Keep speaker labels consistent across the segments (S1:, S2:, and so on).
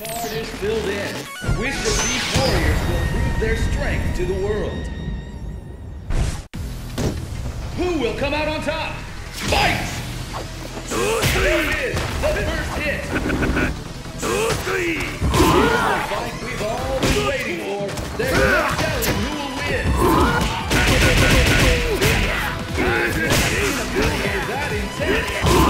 S1: card is filled in. Which of these warriors will prove their strength to the world? Who will come out on top? Fight! There it is, the first hit. Here's the fight we've all been waiting for. There's no telling who will win. That intense?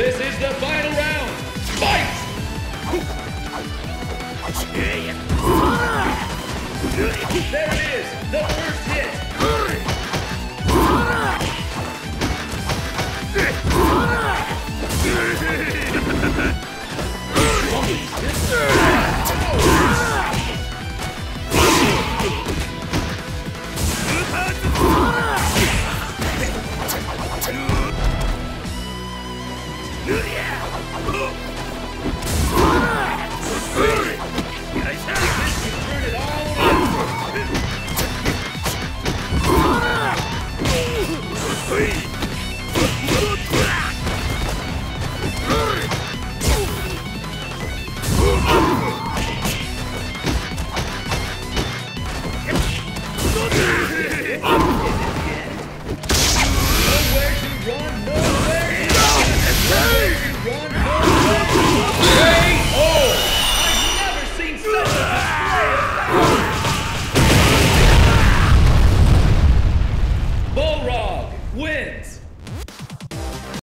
S1: This is the final round. Fight!